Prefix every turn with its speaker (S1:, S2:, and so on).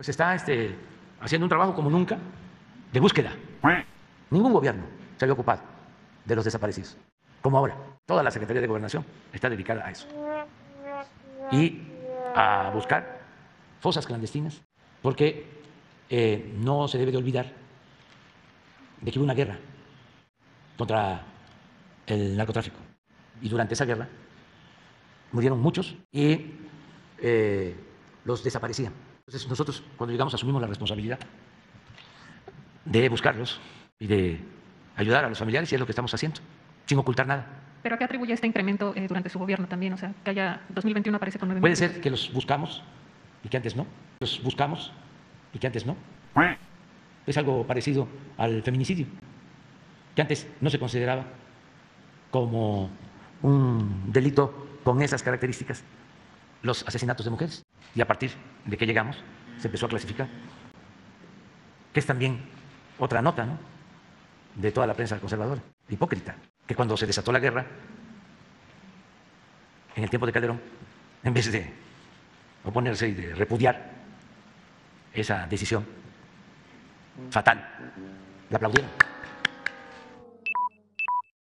S1: pues está este, haciendo un trabajo como nunca de búsqueda. Ningún gobierno se había ocupado de los desaparecidos, como ahora. Toda la Secretaría de Gobernación está dedicada a eso. Y a buscar fosas clandestinas, porque eh, no se debe de olvidar de que hubo una guerra contra el narcotráfico. Y durante esa guerra murieron muchos y eh, los desaparecían. Entonces nosotros cuando llegamos asumimos la responsabilidad de buscarlos y de ayudar a los familiares y es lo que estamos haciendo, sin ocultar nada.
S2: ¿Pero a qué atribuye este incremento eh, durante su gobierno también? O sea, que haya 2021 aparece con 9
S1: Puede ser que los buscamos y que antes no. Los buscamos y que antes no. Es algo parecido al feminicidio, que antes no se consideraba como un delito con esas características los asesinatos de mujeres. Y a partir de que llegamos, se empezó a clasificar. Que es también otra nota ¿no? de toda la prensa conservadora, hipócrita, que cuando se desató la guerra, en el tiempo de Calderón, en vez de oponerse y de repudiar esa decisión fatal, la aplaudieron.